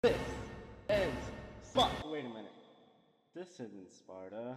This is Sparta. Wait a minute. This isn't Sparta.